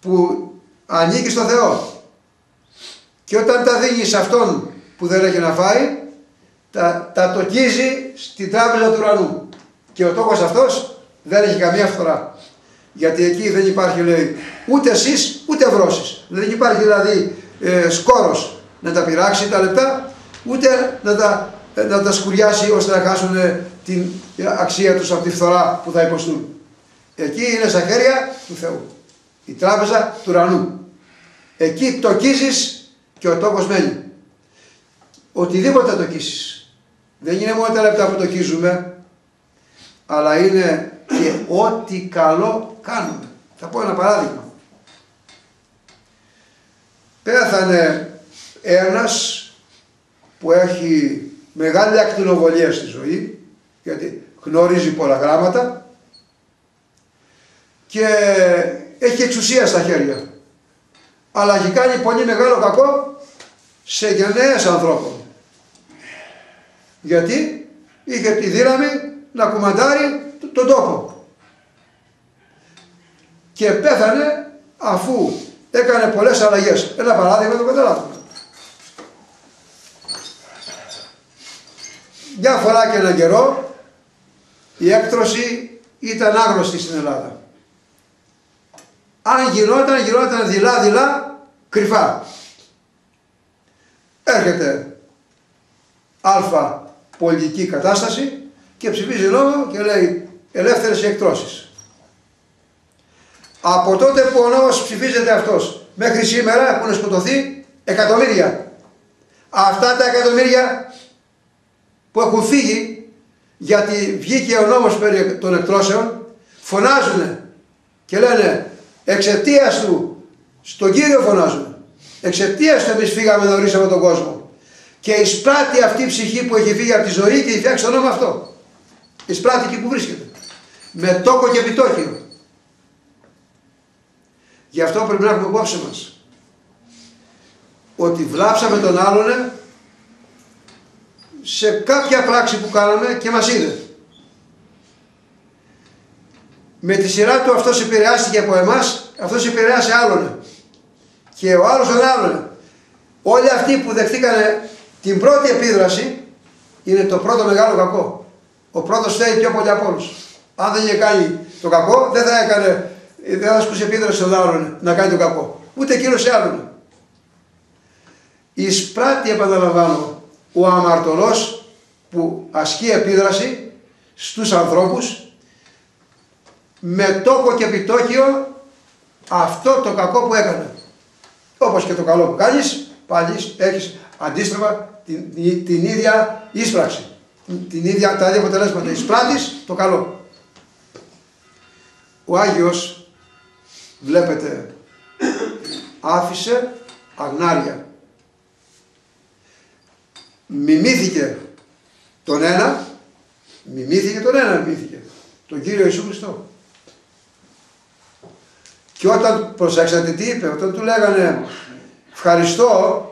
Speaker 1: που ανήκει στο Θεό. Και όταν τα δίνεις σε αυτόν που δεν έχει να φάει, τα, τα τοκίζει στην τράπεζα του ουρανού. Και ο τόκος αυτός δεν έχει καμία φθορά. Γιατί εκεί δεν υπάρχει λέει ούτε εσείς ούτε βρώσεις. Δεν υπάρχει δηλαδή ε, σκόρος να τα πειράξει τα λεπτά ούτε να τα, ε, να τα σκουριάσει ώστε να χάσουν ε, την αξία τους από τη φθορά που θα υποστούν. Εκεί είναι στα χέρια του Θεού. Η τράπεζα του ουρανού. Εκεί τοκίζεις και ο τόκος μένει. Οτιδήποτε τοκίσεις. Δεν είναι μόνο τα λεπτά που τοκίζουμε, αλλά είναι και ό,τι καλό κάνουμε. Θα πω ένα παράδειγμα. Πέθανε ένας που έχει μεγάλη ακτινοβολία στη ζωή, γιατί γνωρίζει πολλά γράμματα και έχει εξουσία στα χέρια. Αλλά έχει κάνει πολύ μεγάλο κακό σε γενναίες ανθρώπων. Γιατί είχε τη δύναμη να κουμαντάρει τον τόπο. Και πέθανε αφού έκανε πολλές αλλαγές. Ένα παράδειγμα το καταλάβουμε. Μια φορά και έναν καιρό η έκτρωση ήταν άγνωστη στην Ελλάδα. Αν γινόταν, γινόταν δειλά-δειλά κρυφά. Έρχεται αλφα πολιτική κατάσταση και ψηφίζει νόμο και λέει ελεύθερες εκτρώσεις. Από τότε που ο νόμος ψηφίζεται αυτός μέχρι σήμερα έχουν σκοτωθεί εκατομμύρια. Αυτά τα εκατομμύρια που έχουν φύγει γιατί βγήκε ο νόμος περί των εκτρώσεων φωνάζουν και λένε εξαιτίας του στον Κύριο φωνάζουν εξαιτίας του εμείς φύγαμε να ορίσαμε τον κόσμο και εισπράττει αυτή η ψυχή που έχει φύγει από τη ζωή και φτιάξει το νόμο αυτό εισπράττει εκεί που βρίσκεται με τόκο και επιτόκιο γι' αυτό πρέπει να έχουμε υπόψη μας ότι βλάψαμε τον άλλον σε κάποια πράξη που κάναμε και μας είδε. Με τη σειρά του αυτός επηρεάστηκε από εμάς, αυτός επηρεάσε άλλον. Και ο άλλος τον άλλον. Όλοι αυτοί που δεχτήκανε την πρώτη επίδραση είναι το πρώτο μεγάλο κακό. Ο πρώτος θέλει πιο πολύ από όλους. Αν δεν είχε κάνει το κακό, δεν θα έκανε, δεν θα ασκούσε επίδραση στον άλλον να κάνει το κακό. Ούτε εκείνος σε άλλον. Εισπράττει, επαναλαμβάνω, ο αμαρτωλός που ασκεί επίδραση στους ανθρώπους με τόκο και επιτόκιο αυτό το κακό που έκανε. Όπως και το καλό που κάνεις, πάλι έχεις αντίστροφα την, την, ίδια ίσπραξη. Την ίδια, τα ίδια αποτελέσματα. Εισπράττεις το καλό. Ο Άγιος, βλέπετε, άφησε αγνάρια μιμήθηκε τον ένα, μιμήθηκε τον ένα, μιμήθηκε, τον Κύριο Ιησού Χριστό. Και όταν προσέξατε τι είπε, όταν του λέγανε ευχαριστώ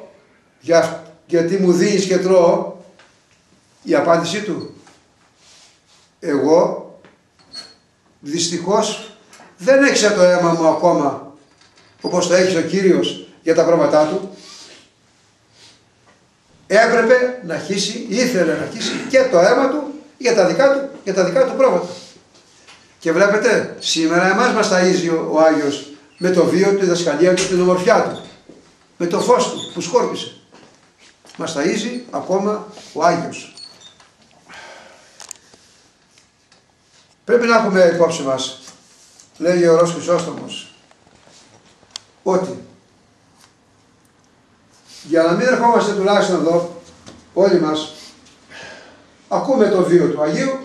Speaker 1: για, γιατί μου δίνεις και τρώω, η απάντησή του, εγώ δυστυχώς δεν έχισα το αίμα μου ακόμα όπως το έχεις ο Κύριος για τα πρόβατά του έπρεπε να χύσει, ήθελε να χύσει και το αίμα του για τα δικά του, για τα δικά του πρόβατα. Και βλέπετε, σήμερα εμάς μας ταΐζει ο, ο Άγιος με το βίο του, τη δασκαλία του, την ομορφιά του, με το φως του που σκόρπισε. Μας ταΐζει ακόμα ο Άγιος. Πρέπει να έχουμε υπόψη μας, λέγει ο Ρος Χρυσόστομος, ότι για να μην ερχόμαστε τουλάχιστον εδώ, όλοι μας, ακούμε το βίο του Αγίου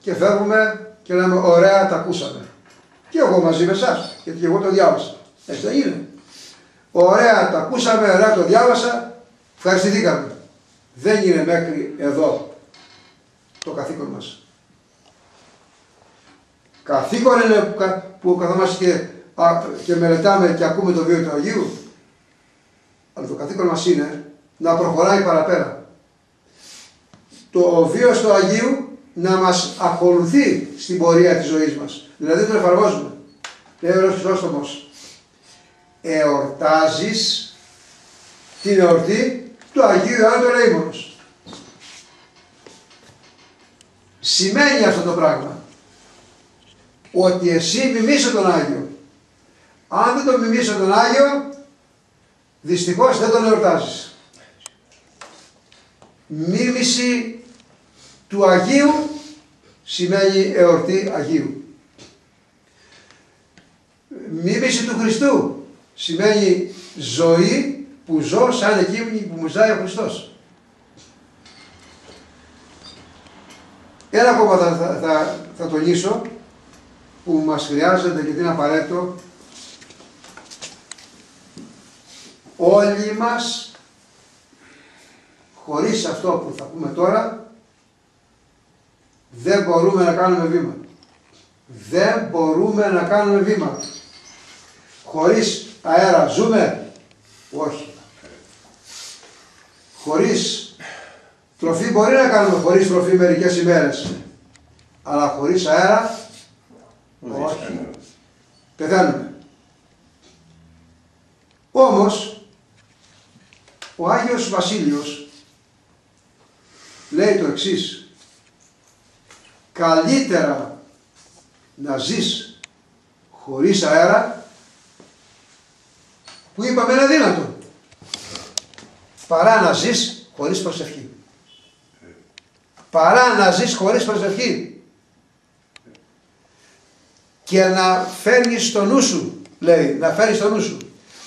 Speaker 1: και φεύγουμε και λέμε ωραία τα ακούσαμε. Και εγώ μαζί με εσάς, γιατί και εγώ το διάβασα. Έτσι δεν είναι. Ωραία τα ακούσαμε, ωραία το διάβασα, ευχαριστηθήκαμε. Δεν είναι μέχρι εδώ το καθήκον μας. Καθήκον είναι που καθόμαστε και, και μελετάμε και ακούμε το βίο του Αγίου αλλά το καθήκον μας είναι να προχωράει παραπέρα. Το βίος του Αγίου να μας ακολουθεί στην πορεία της ζωής μας. Δηλαδή το εφαρμόζουμε. Λέει ο Ρώσος εορτάζεις την εορτή; Του Αγίου Ιωάννου του σημαίνει αυτό το πράγμα. Ότι εσύ μιμήσε τον Άγιο. Αν δεν τον μιμήσε τον Άγιο, δυστυχώς δεν τον εορτάζεις. Μίμηση του Αγίου σημαίνει εορτή Αγίου. Μίμηση του Χριστού σημαίνει ζωή που ζω σαν εκείνη που μου ζάει ο Χριστός. Ένα ακόμα θα, θα, θα, θα τονίσω που μας χρειάζεται γιατί είναι απαραίτητο όλοι μας χωρίς αυτό που θα πούμε τώρα δεν μπορούμε να κάνουμε βήμα. Δεν μπορούμε να κάνουμε βήμα. Χωρίς αέρα ζούμε; Όχι. Χωρίς τροφή μπορεί να κάνουμε χωρίς τροφή μερικές ημέρες. Αλλά χωρίς αέρα όχι. Πεθαίνουμε. Όμως ο Άγιος Βασίλειος λέει το εξής καλύτερα να ζεις χωρίς αέρα που είπαμε είναι αδύνατο παρά να ζεις χωρίς προσευχή. Παρά να ζεις χωρίς προσευχή. Και να φέρνεις στο νου σου λέει να φέρεις στο νου σου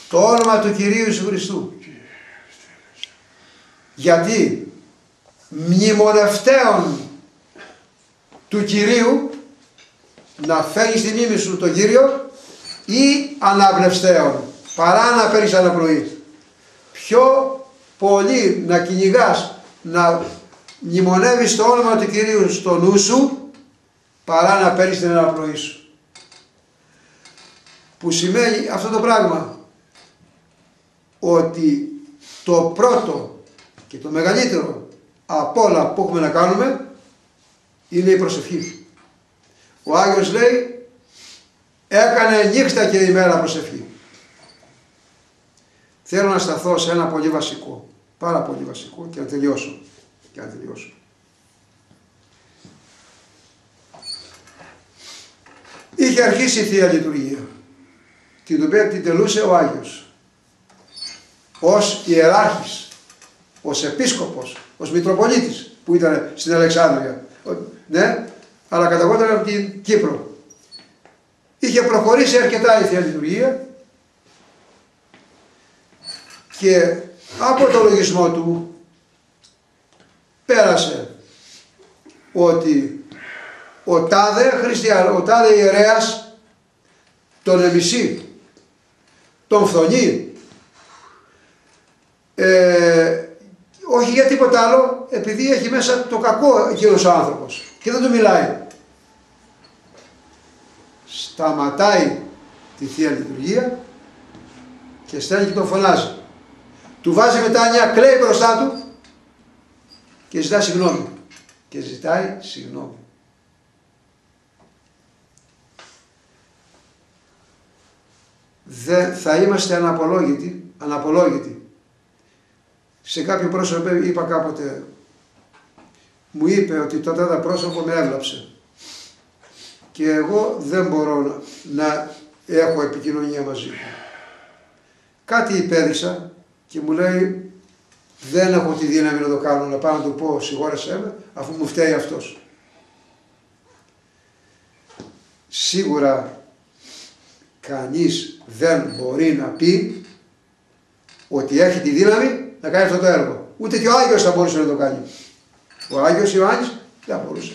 Speaker 1: το όνομα του Κυρίου Ιησού Χριστού. Γιατί μνημονευτέων του Κυρίου να φέρεις στη μνήμη σου τον Κύριο ή αναπνευστέων παρά να φέρεις αναπνοή. Πιο πολύ να κυνηγάς να μνημονεύεις το όνομα του Κυρίου στο νου σου παρά να παίρνεις την αναπνοή σου. Που σημαίνει αυτό το πράγμα ότι το πρώτο και το μεγαλύτερο από όλα που έχουμε να κάνουμε είναι η προσευχή. Ο Άγιος λέει έκανε νύχτα και ημέρα προσευχή. Θέλω να σταθώ σε ένα πολύ βασικό, πάρα πολύ βασικό και να τελειώσω. Και να τελειώσω. Είχε αρχίσει η Θεία Λειτουργία, την οποία την τελούσε ο Άγιος, ως ιεράρχης, ως επίσκοπος, ως Μητροπολίτης που ήταν στην Αλεξάνδρεια. Ναι, αλλά καταγόταν από την Κύπρο. Είχε προχωρήσει αρκετά η Θεία Λειτουργία και από το λογισμό του πέρασε ότι ο τάδε χριστιαν, ο τάδε ιερέας τον εμισεί, τον φθονεί, ε, όχι για τίποτα άλλο, επειδή έχει μέσα το κακό εκείνος ο άνθρωπος και δεν του μιλάει. Σταματάει τη Θεία Λειτουργία και στέλνει και τον φωνάζει. Του βάζει μετάνια, κλαίει μπροστά του και ζητάει συγγνώμη. Και ζητάει συγγνώμη. Δεν θα είμαστε αναπολόγητοι, αναπολόγητοι σε κάποιο πρόσωπο είπα κάποτε, μου είπε ότι το τάδε πρόσωπο με έβλαψε. Και εγώ δεν μπορώ να έχω επικοινωνία μαζί του. Κάτι υπέδειξα και μου λέει δεν έχω τη δύναμη να το κάνω, να πάω να του πω συγχώρεσέ με, αφού μου φταίει αυτός. Σίγουρα κανείς δεν μπορεί να πει ότι έχει τη δύναμη να κάνει αυτό το έργο. Ούτε και ο Άγιος θα μπορούσε να το κάνει. Ο Άγιος Ιωάννης δεν μπορούσε.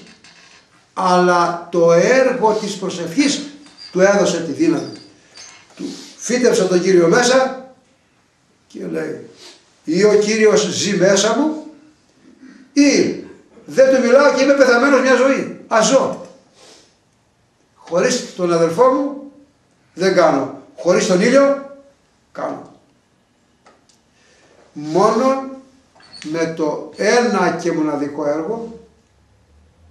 Speaker 1: Αλλά το έργο της προσευχής του έδωσε τη δύναμη. Του φύτεψε τον Κύριο μέσα και λέει ή ο Κύριος ζει μέσα μου ή δεν του μιλάω και είμαι πεθαμένος μια ζωή. Ας ζω. Χωρίς τον αδελφό μου δεν κάνω. Χωρίς τον ήλιο κάνω μόνο με το ένα και μοναδικό έργο,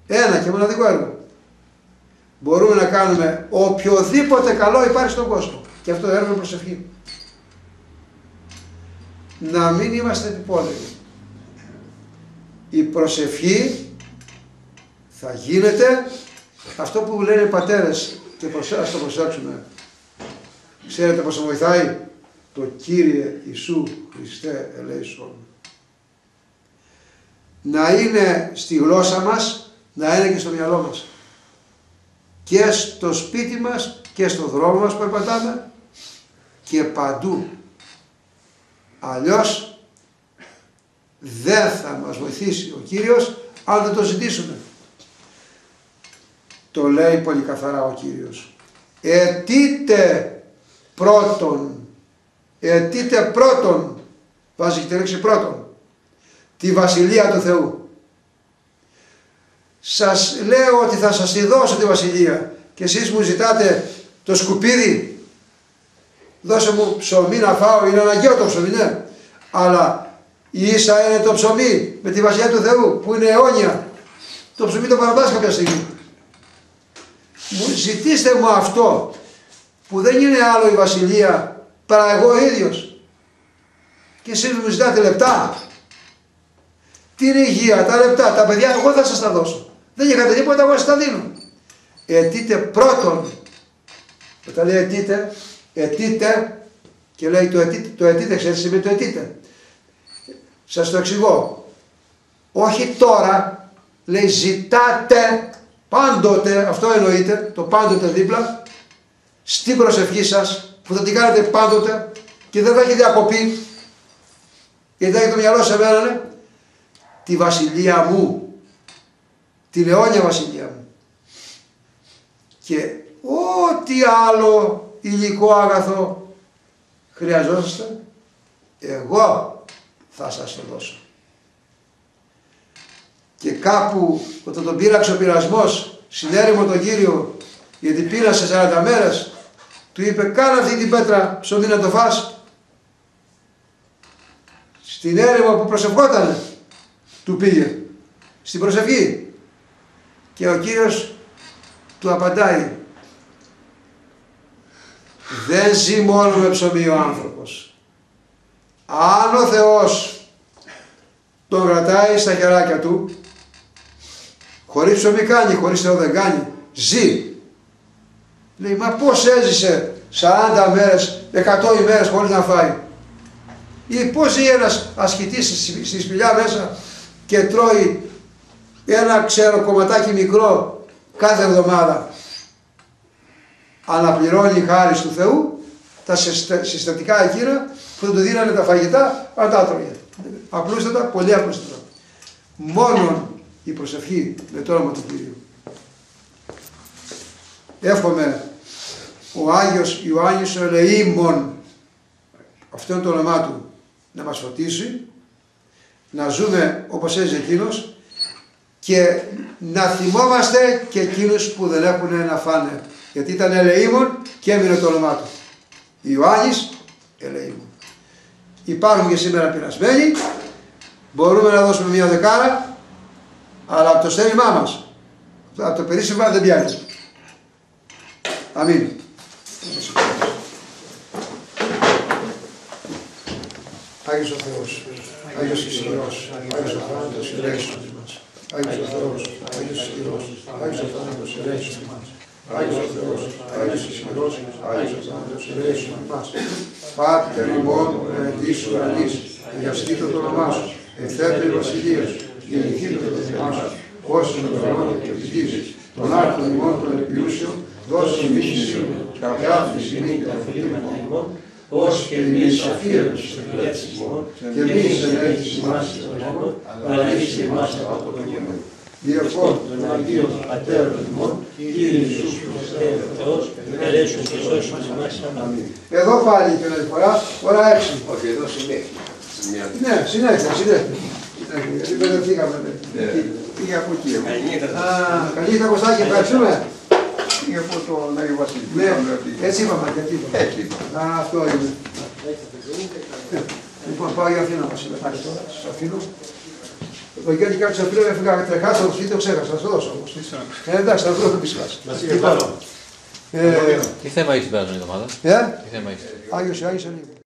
Speaker 1: ένα και μοναδικό έργο, μπορούμε να κάνουμε οποιοδήποτε καλό υπάρχει στον κόσμο. Και αυτό το έργο είναι προσευχή. Να μην είμαστε επιπόλαιοι. Η προσευχή θα γίνεται αυτό που λένε οι πατέρες και ας το προσέξουμε. Ξέρετε πώς θα βοηθάει το Κύριε Ιησού Χριστέ ελέησον. Να είναι στη γλώσσα μας, να είναι και στο μυαλό μας. Και στο σπίτι μας και στο δρόμο μας που περπατάμε και παντού. Αλλιώς δεν θα μας βοηθήσει ο Κύριος αν δεν το ζητήσουμε. Το λέει πολύ καθαρά ο Κύριος. Ετείτε πρώτον, ετείτε πρώτον, βάζει και τη λέξη πρώτον, τη Βασιλεία του Θεού. Σας λέω ότι θα σας τη δώσω τη Βασιλεία και εσείς μου ζητάτε το σκουπίδι, δώσε μου ψωμί να φάω, είναι αναγκαίο το ψωμί, ναι. Αλλά ίσα είναι το ψωμί με τη Βασιλεία του Θεού που είναι αιώνια. Το ψωμί το παρατάς κάποια στιγμή. Μου ζητήστε μου αυτό που δεν είναι άλλο η Βασιλεία παρά εγώ ίδιος. Και εσείς μου ζητάτε λεπτά. Την υγεία, τα λεπτά, τα παιδιά, εγώ θα σας τα δώσω. Δεν είχατε τίποτα, εγώ σας τα δίνω. Ετείτε πρώτον, όταν λέει ετείτε, ετείτε και λέει το ετείτε, το ετείτε ξέρετε σημαίνει το ετείτε. Σας το εξηγώ. Όχι τώρα, λέει ζητάτε πάντοτε, αυτό εννοείται, το πάντοτε δίπλα, στην προσευχή σας, που θα την κάνετε πάντοτε και δεν θα έχει διακοπή, γιατί θα έχει το μυαλό σε μένα, ναι, τη βασιλεία μου, την αιώνια βασιλεία μου. Και ό,τι άλλο υλικό άγαθο χρειαζόσαστε, εγώ θα σας το δώσω. Και κάπου όταν τον πήραξε ο πειρασμός, συνέρημο τον Κύριο, γιατί πήρασε 40 μέρες, του είπε κάνε αυτή την πέτρα ψωμί να το φας. Στην έρημο που προσευχότανε, του πήγε. Στην προσευχή. Και ο Κύριος του απαντάει δεν ζει μόνος με ψωμί ο άνθρωπος. Αν ο Θεός τον κρατάει στα χεράκια του, χωρίς ψωμί κάνει, χωρίς Θεό δεν κάνει, ζει. Λέει, μα πώς έζησε 40 μέρες, 100 ημέρες χωρίς να φάει. Ή πώς ζει ένας ασκητής στη σπηλιά μέσα και τρώει ένα ξέρω κομματάκι μικρό κάθε εβδομάδα αναπληρώνει χάρη του Θεού τα συστατικά εκείνα που του δίνανε τα φαγητά, αν τα άτρωγε. Απλούστατα, πολύ απλούστατα. Μόνο η προσευχή με το όνομα του Κυρίου. Εύχομαι ο Άγιος Ιωάννης ο Ελεήμων, αυτό είναι το όνομά του, να μας φωτίσει, να ζούμε όπως έζησε εκείνος και να θυμόμαστε και εκείνους που δεν έχουν να φάνε γιατί ήταν ελεήμων και έμεινε το όνομά του. Ιωάννης ελεήμων. Υπάρχουν και σήμερα πειρασμένοι, μπορούμε να δώσουμε μια δεκάρα, αλλά από το στέρημά μας, από το περίσσευμα δεν πιάνει. Αμήν. Άγιος ο Θεός, Άγιος Ισχυρός, Άγιος ο Θάνατος, ελέησον μας. Άγιος ο Θεός, Άγιος Ισχυρός, Άγιος ο Θάνατος, ελέησον μας. Άγιος ο Θεός, Άγιος ισχυρός, Άγιος ο Θάνατος, ελέησον εμάς. Πάτερ ημών, εν σου ουρανής, διαστήτω το όνομά σου, ευθέτω η βασιλεία σου, γεννηθείτε το θεμά σου, ως εν ουρανό και της γης, τον άρθρο ημών των επιούσεων, δώσε ημίση σήμερα, καθεάθη στιγμή και αφιλήμενα ημών, ως και εμείς αφήρετος στις εκλέτες ημών, και εμείς εν έχεις ημάς των λόγων, αλλά είσαι ημάς από τον κείμενο διευκόν των Αγίων Πατέρων ημών, Κύριε Ιησούς Χριστέ Θεός, ελέσουν και σώσουν εμάς. Αμήν. Εδώ πάλι και άλλη φορά, ώρα έξι.
Speaker 2: Όχι, εδώ συνέχεια.
Speaker 1: Ναι, συνέχεια, συνέχεια. Γιατί μπερδευτήκαμε. Πήγε από εκεί. Καλή Κωστάκη, ευχαριστούμε.
Speaker 2: Πήγε από το Άγιο Βασίλειο.
Speaker 1: Ναι, έτσι είπαμε, γιατί είπαμε.
Speaker 2: Έτσι είπαμε.
Speaker 1: Αυτό είναι. Λοιπόν, πάω για Αθήνα, Βασίλειο. Σας αφήνω. Το Γέννη κάτι σε πλέον έφυγα τρεχά στο σπίτι, το ξέχασα, θα το δώσω όμως. Ε, εντάξει, θα βρω το πισχάς.
Speaker 3: Τι θέμα έχεις την περασμένη εβδομάδα;
Speaker 1: Ε,
Speaker 3: Τι θέμα έχεις;
Speaker 1: Άγιος Ιωάννης Ελίγου.